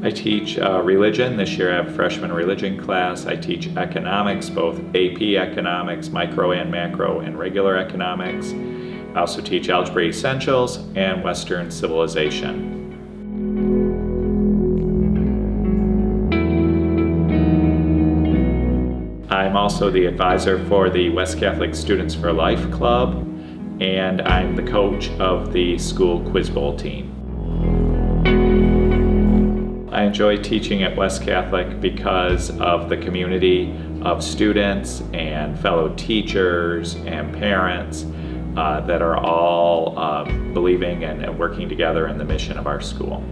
I teach uh, religion. This year I have a freshman religion class. I teach economics, both AP economics, micro and macro, and regular economics. I also teach algebra essentials and Western civilization. I'm also the advisor for the West Catholic Students for Life Club, and I'm the coach of the school quiz bowl team. I enjoy teaching at West Catholic because of the community of students and fellow teachers and parents uh, that are all uh, believing and, and working together in the mission of our school.